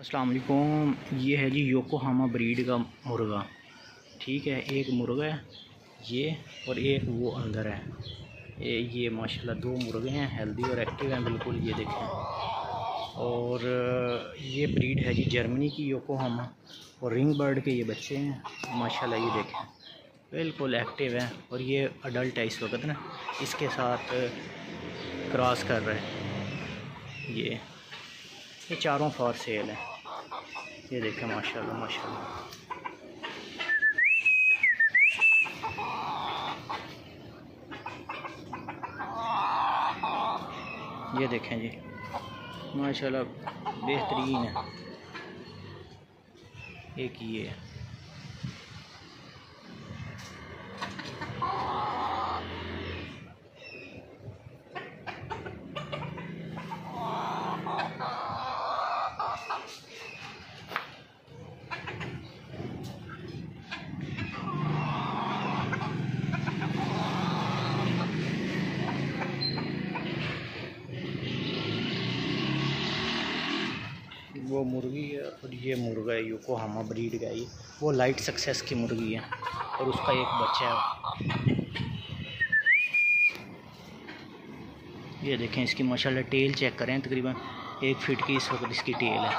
अस्सलाम वालेकुम ये है जी योकोहामा ब्रीड का मुर्गा। ठीक है, एक मुर्गा है, ये और एक वो अंदर है। ये ये माशाल्लाह दो मुर्गे हैं हेल्दी और एक्टिव हैं, बिल्कुल ये देखें। और ये ब्रीड है जी जर्मनी की योकोहामा और रिंग बर्ड के ये बच्चे हैं, माशाल्लाह ये देखें। बिल्कुल एक्टिव हैं और ये अडल्ट है इस वक्त ना, इसके साथ क्रॉस कर रहे हैं। ये ये चारों फॉर सेल हैं। ये देखें माशाल्लाह माशाल्लाह। ये देखें जी माशाल्लाह बेहतरीन है। एक ये है। वो मुर्गी है और ये मुर्गा है यूको हमा ब्रीड का ये। वो लाइट सक्सेस की मुर्गी है और उसका एक बच्चा है। ये देखें, इसकी माशाल्लाह टेल चेक करें, तकरीबन एक फीट की इस वक्त इसकी टेल है।